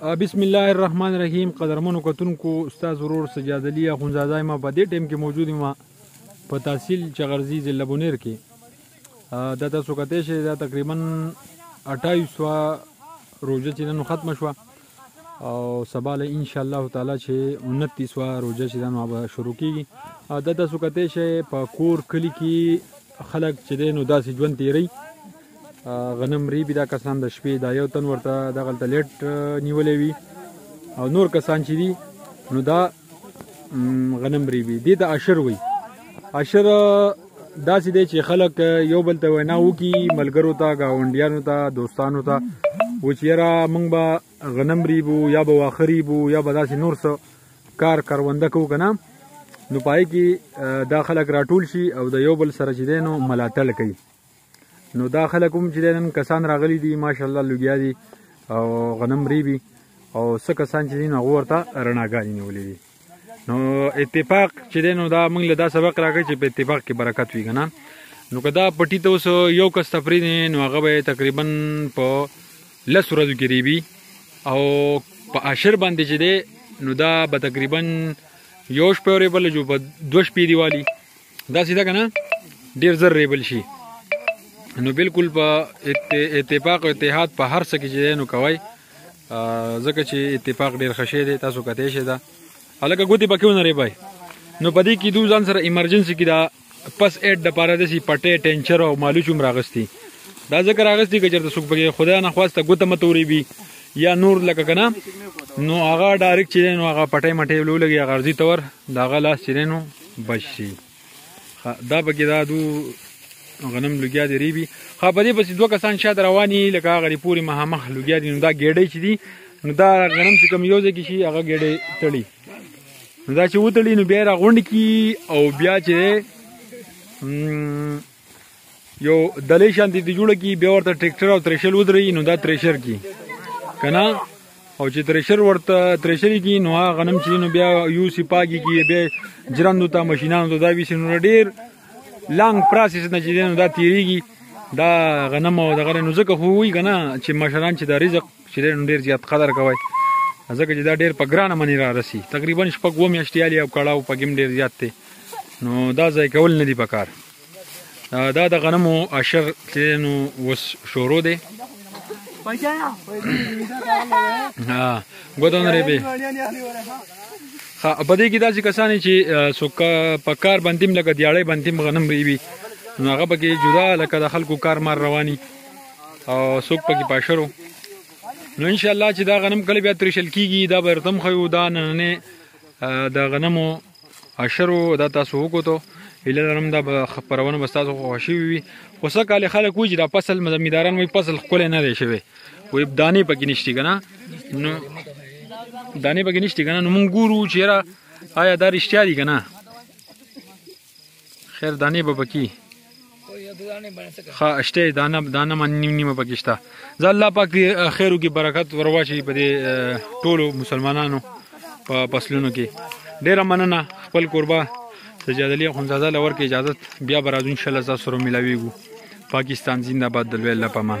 بسم الله الرحمن الرحیم قدرمنو کتونکو استاد ورور سجاد علي اخونزاده ما په دې ټیم کې موجود ما په تحصیل چغرزی ضلع بونیر کې دا تاسو کته شي دا تقریبا 28 وا روزه چې نن ختم شو او سبا له ان شاء الله تعالی چې 29 وا روزه چې نن شروع کیږي دا تاسو کته شي په کور کلی کې خلک چې دی نو داسې ژوند تیری غنم ریبي دا کسان د شپې دا یو تن ورته دغلته لیټ نیولی وي او نور کسان چې دي نو دا غنم ریبي دې ته عشر وي عشر داسې دی چې خلک یو بل ته وینا وکړي ملګرو ته ګاونډیانو ته دوستانو ته و چې یاره موږ به غنم ریبو یا به واخه ریبو یا به داسې نور څه کار کرونده کوو که نه نو پای کې دا خلک راټول شي او د یو بل سره چې دی نو ملاتړ کوي نو دا خلک هم چې دی نن کسان راغلي دي ماشاءالله لوګیا دي او غنم ریبي او څه کسان چې دي نو هغو ورته رڼاګانې نیولې دي نو اتفاق چې دی نو دا موږ له دا سبق راکړ چې په اتفاق کې برکت وي کنه نو که دا پټی ته اوس یو کس تفریح دی نو هغه به تقریبا په لس ورځو کې ریبي او په عشر باندې چې دی نو دا به تقریبا یو شپه ورېبل جو په دوه شپې دی والي دا سیده کنه ډیر زر ریبل شي نو بالکل په اتفاق او اتحاد په هر څه کې چې نو کوي ځکه چې اتفاق ډیر خشه دی تاسو کته شه دا الګه ګوتی پکې ونرې بای نو پدې کې دوه ځان سره ایمرجنسي کې دا پس اډ د پاره د سی پټه ټینچر او مالو چوم راغستی دا ذکر راغستی کې چرته سوق پکې خدای نه خواسته ګوته متوري بي یا نور لکه کنه نو هغه ډایرک چې نو هغه پټه مټه لولګي غرضی تور دا غلا سینو بشي دا پکې دا دو غنم لګیا دی ریبي خو په دې پسې دوه کسان شاته روان دي لکه هغه دی پورې مهامخ لګیا دي نو دا ګېډۍ چې دي نو دا غنم چې کوم یو ځای کې شي هغه ګېډۍ تړي نو دا چې وتړي نو بیا یې راغونډ کړي او بیا چې یو دلې شانتي ته جوړه کی بیا ورته ټریکټر او تریشر ودرې نو دا تریشر کی کنه او چې تریشر ورته تریشر کی نو هغه غنم چې نو بیا یو سی پاګي کی بیا جرندو ته ماشينانو ته دا وی سينو ډیر لانګ پروسس نه چې نو دا تیریږي دا غنم او دغه نو ځکه خو وی کنه چې مشران چې دا رزق چې نو ډیر زیات قدر کوي ځکه چې دا ډیر په ګرانه منی را رسی تقریبا شپږ و میاشتې او کړهو په ګم ډیر زیات دی نو دا ځای کول نه دی پکار دا د غنمو اشر چې نو وس شروع دی ها ګودون ری به ها په دې کې داسې کسان چې سوک پکار بندیم لکه دیاړې بندیم غنم ری وی نو هغه پکې جدا لکه د خلکو کار مار رواني او سوک پکې پاشرو نو ان شاء الله چې دا غنم کله بیا ترشل کیږي دا برتم خو دا نن نه د غنمو اشرو دا تاسو وکړو هیله لرم دا خبرونه به تاسو خوشي وي خو څه کال خلک وایي دا فصل زمینداران وایي فصل خپل نه دی شوی وایي دانې پکې نشتی کنه نو دانې پکې نشتی کنه نو موږ ګورو چې را آیا دا رښتیا دي کنه خیر دانه به پکې خا اشته دانه دانه من نیم نیمه پکې شته ځا الله پاک دې خیرو کې برکت ورواچي په دې ټولو مسلمانانو په پسلونو کې ډیره مننه خپل قربا سجاد علي خونزاده لور کې اجازه بیا برازو ان شاء الله تاسو سره ملاويږو پاکستان زنده باد دلوي الله پامان